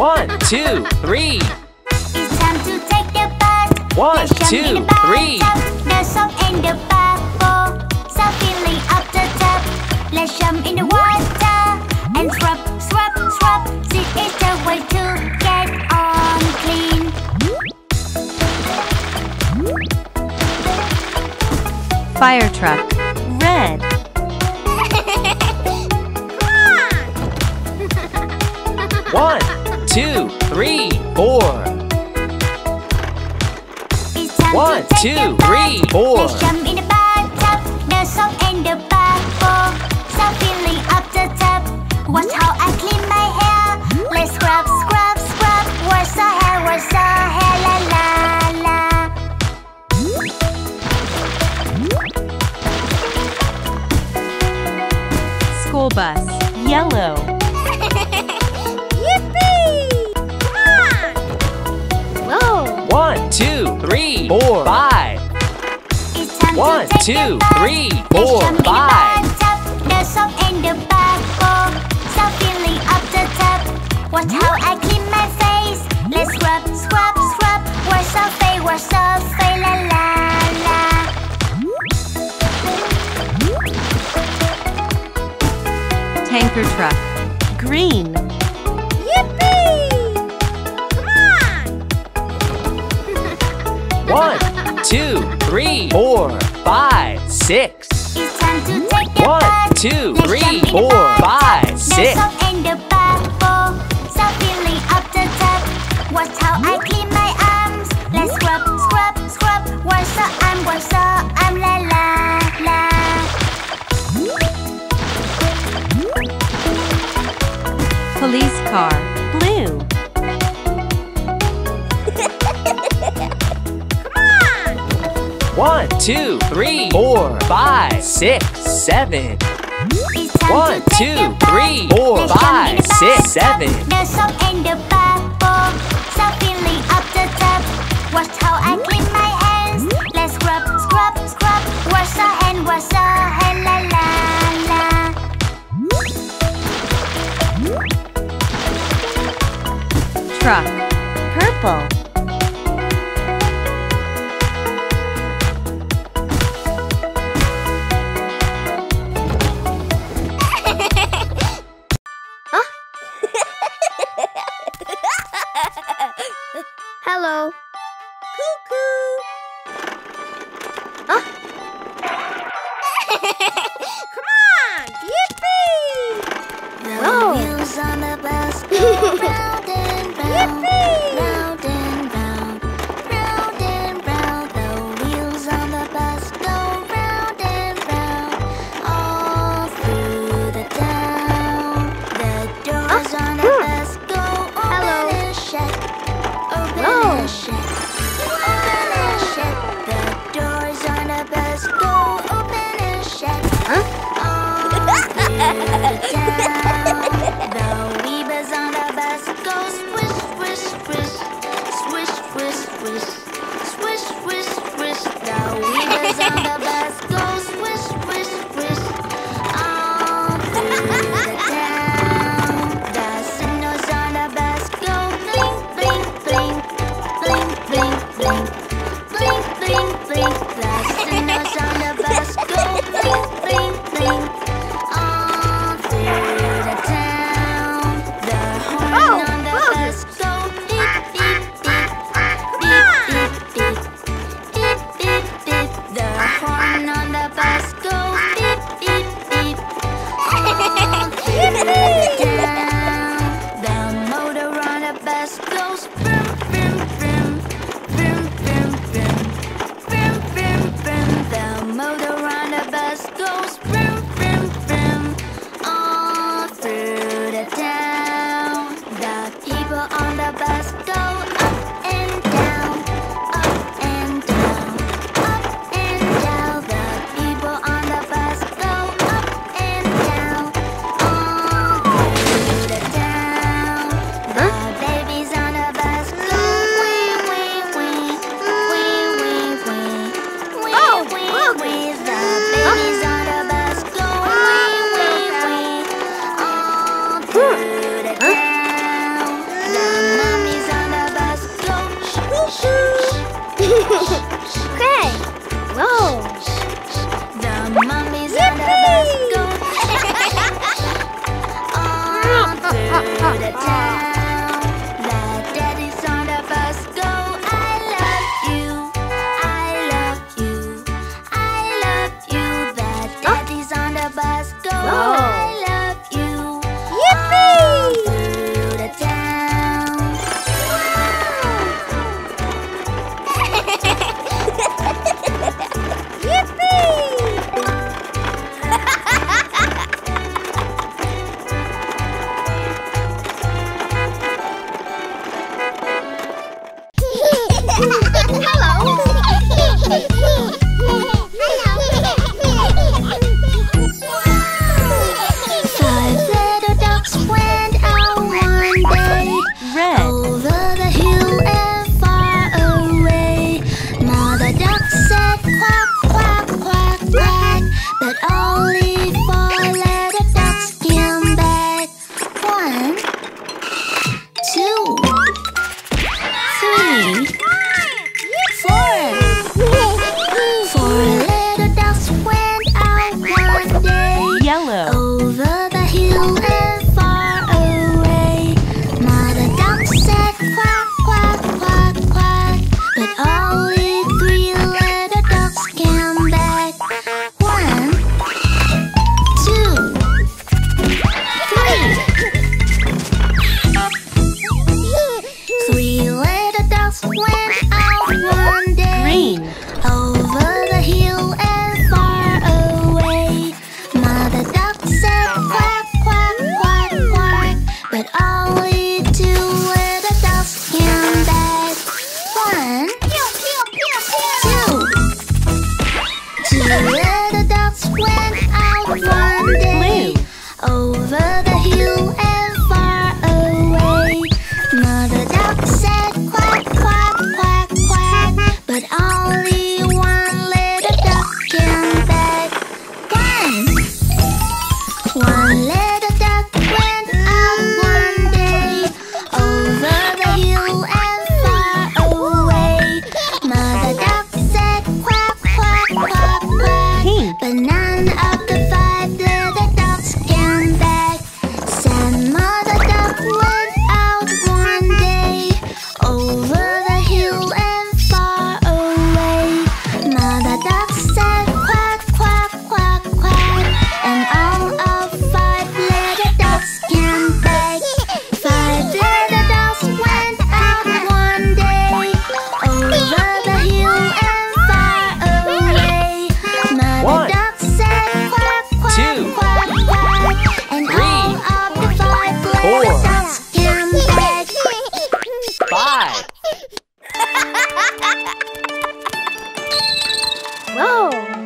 One, two, three. It's time to take the bus. One, Let's two, in the three. bathtub. The soap and the bubble. So filling up the tub. Let's jump in the water and scrub, scrub, scrub. This is the way to get on clean. Fire truck. Red. One, two, three, four. One, two, three, four. Jump in the bathtub. The soap and the bubble. So two, the bus. three, Let's four, jump in the five. bathtub. Oh, the soap and the bubble. So filling up the tub. Watch how I clean my face. Let's scrub, scrub, scrub. Wash the face, wash the face, la la la. Tanker truck. Green. Yippee! Come on! One, two, three, four, five, six. It's time to take the One, bus. two, Let's three, jump in the four, bathtub. five, six. soap and the bubble. So filling up the tub. Watch how I clean my arms. Let's scrub, scrub, scrub. Wash the arm, wash the arm, la la la. Police car. Blue. One, two, three, four, five, six, seven. It's time One, to take two, the bus. three, four, Let's jump five, in the six, bathtub. seven. The soap and the bubble. So filling up the tub. Watch how I clean my hands. Let's scrub, scrub, scrub. Wash the hand, wash the hand, la la la. Truck. Purple. Whoa!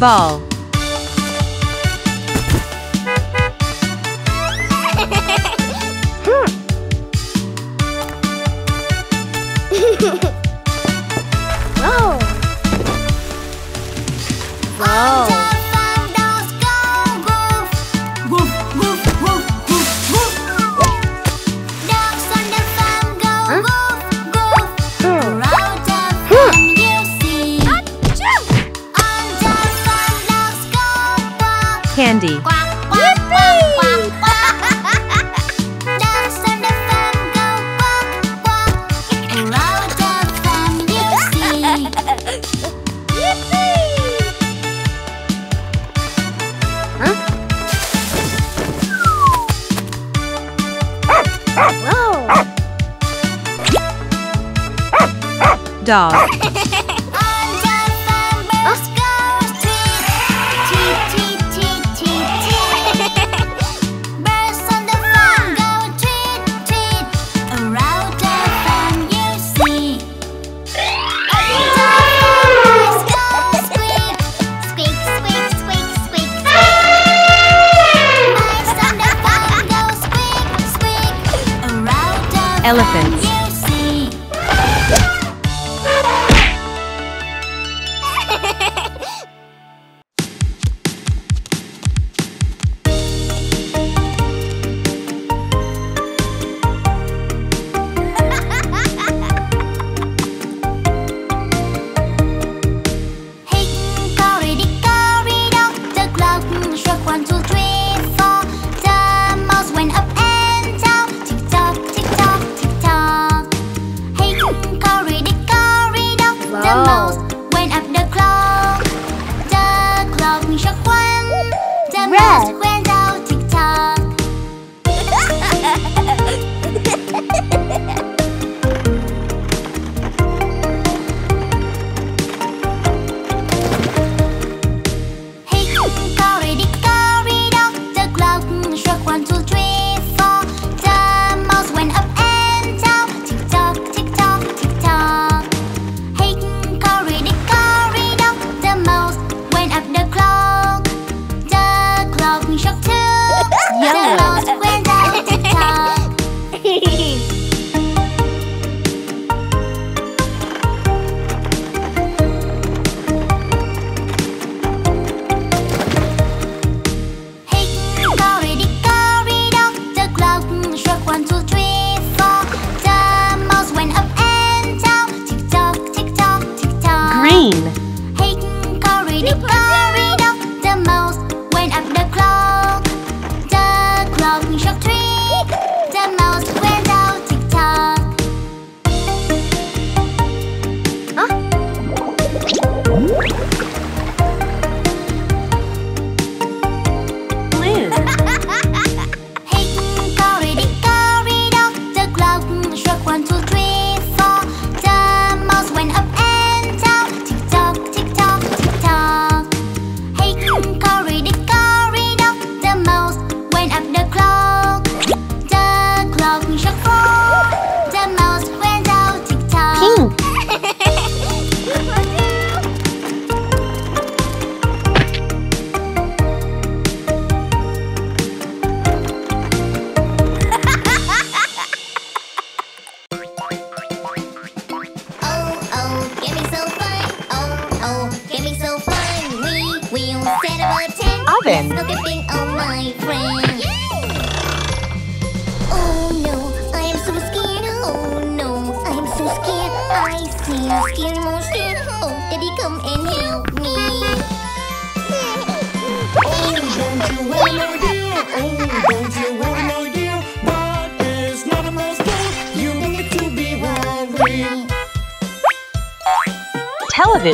Ball. dog. Ah! elephant.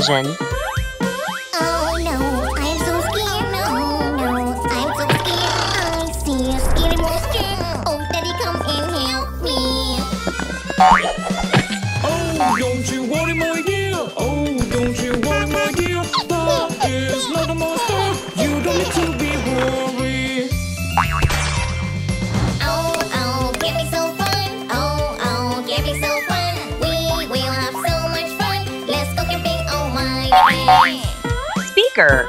Vision. Baker.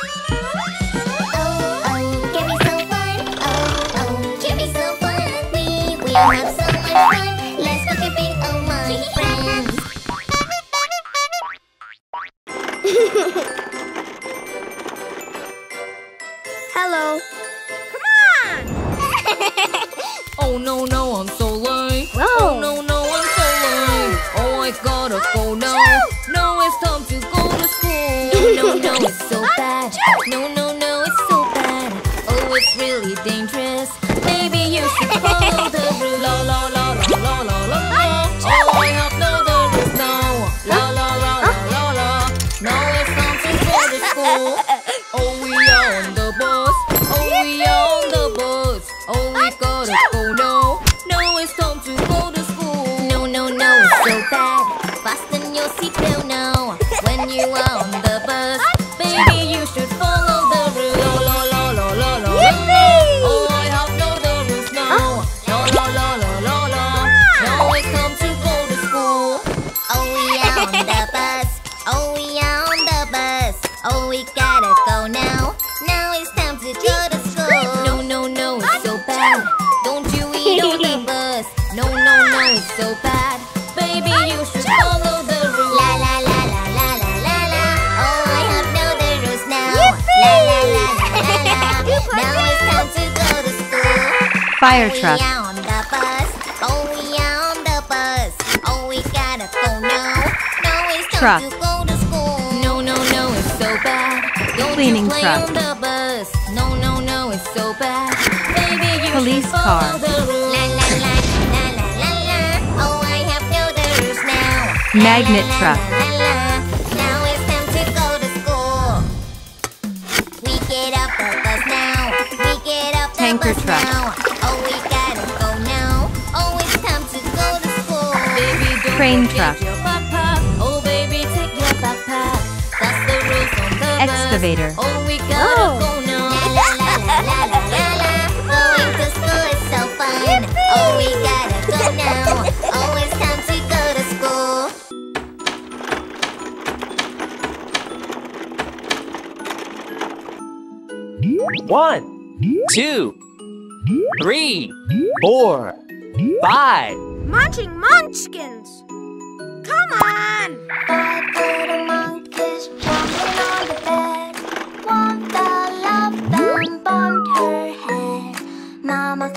Oh. Hello. Come on! oh no, no, I'm so late. Oh no, no, I'm so late. Oh, I gotta go now. No, it's time to go to school. No, no, it's so bad. No, no, no, it's so bad. Oh, it's really dangerous. fire truck. On the bus. Oh, on the bus. Oh, we gotta go now. No, it's time truck. to go to school. No, no, no, it's so bad. Don't Cleaning play truck. on the bus. No, no, no, it's so bad. You Police car. The rules. La, la, la, la, la, la, la. Oh, I have no now. Magnet la, truck. La, la, la, la. Tanker truck. now. Train truck. Oh, baby, Excavator. Oh, we gotta go now. Going to school is so fun. Oh, we gotta go now. Oh, time to go to school. One, two, three, four, five. Munching Munchkins. Mama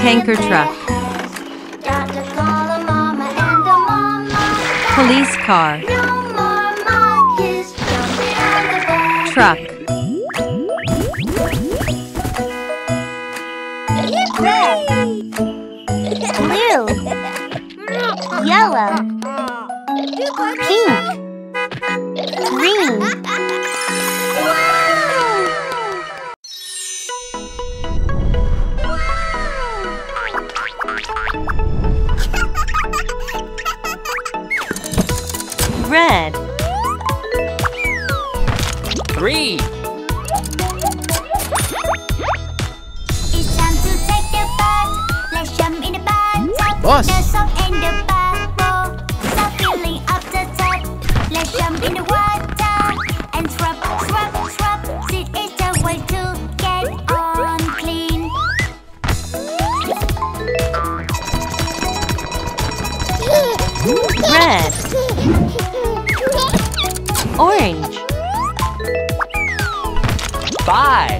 tanker truck, police car, truck, in the water and scrub, scrub, scrub. This is the way to get on clean. Red, orange, five.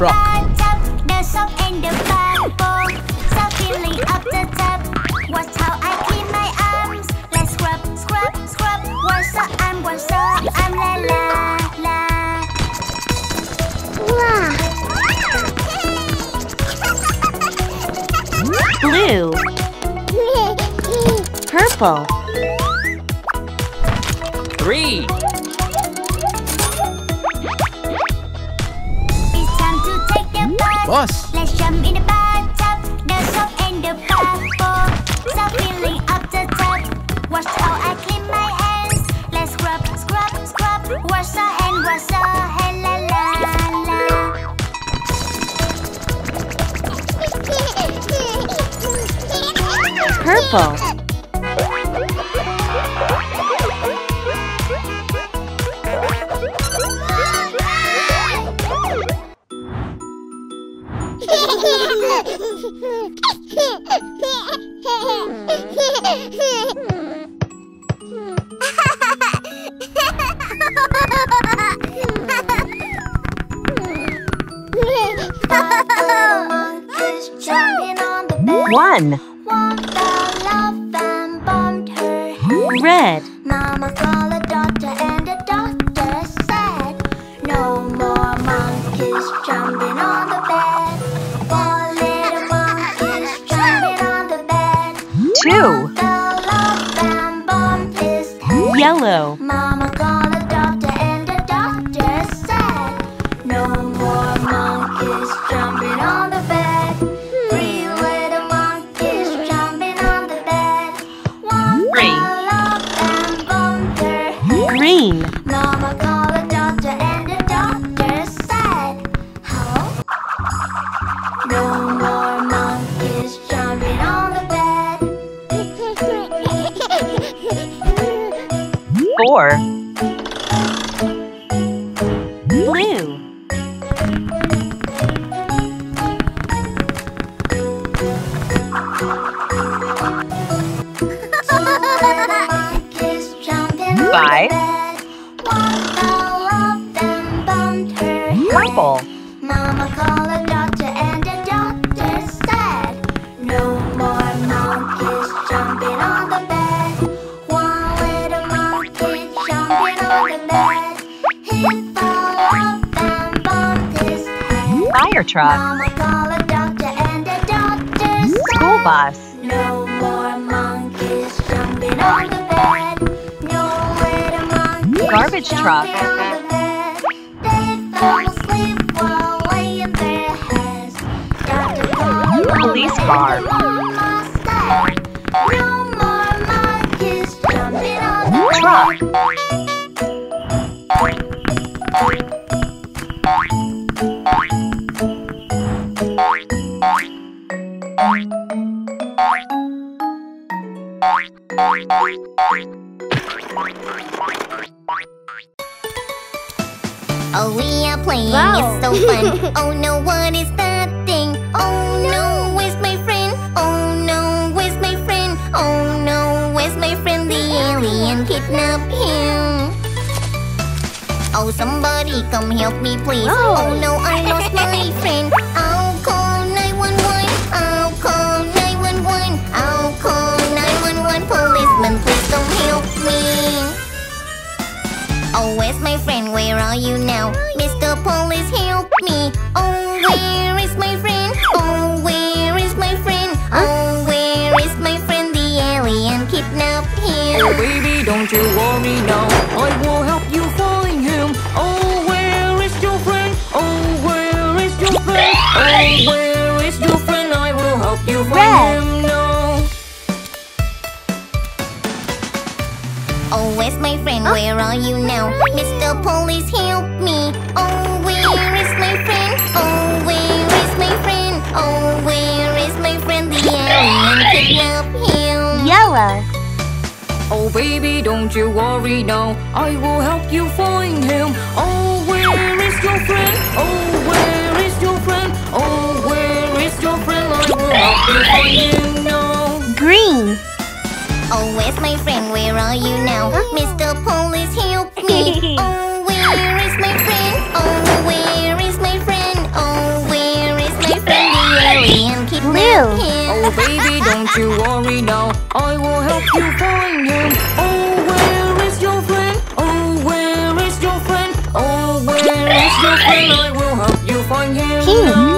la. Blue. Purple. Three. A Let's jump in the bathtub. The soap and the bubble. Start filling up the tub. Watch how I clean my hands. Let's scrub, scrub, scrub. Wash the hand, wash the hand. La la la. Purple. Red. Mama called a doctor and the doctor said No more monkeys jumping on the bed Four little monkeys jumping on the bed Two. Fell off and bumped Yellow. His head. Fire truck. Mama called a doctor and the doctor said School bus. no more monkeys jumping on Doctor truck. Police car. and Mama said, No Oh, we are playing, Wow. it's so fun. oh no, what is that thing? Oh no, where's my friend? Oh no, where's my friend? Oh no, where's my friend? The alien kidnapped him. Oh, somebody come help me, please. Oh. Oh no, I lost my friend. Oh, where's my friend? Where are you now? Mr. Police, help me. Oh, where is my friend? Oh, where is my friend? Oh, where is my friend? The alien kidnapped him. Oh baby, don't you worry now. I will help you find him. Oh, where is your friend? Oh, where is your friend? Oh, where is your friend? I will help you find Red. him my friend? Where are you now? Mr. Police, help me. Oh, where is my friend? Oh, where is my friend? Oh, where is my friend? The alien kidnapped him. Yellow. Oh baby, don't you worry now. I will help you find him. Oh, where is your friend? Oh, where is your friend? Oh, where is is your friend? I will help you find you now. Green. Oh, where's my friend? Where are you now? Mr. Police, help me. Oh, where is my friend? Oh, where is my friend? Oh, where is my friend? The alien kidnapped him. Oh baby, don't you worry now. I will help you find him. Oh, where is your friend? Oh, where is your friend? Oh, where is your friend? I will help you find him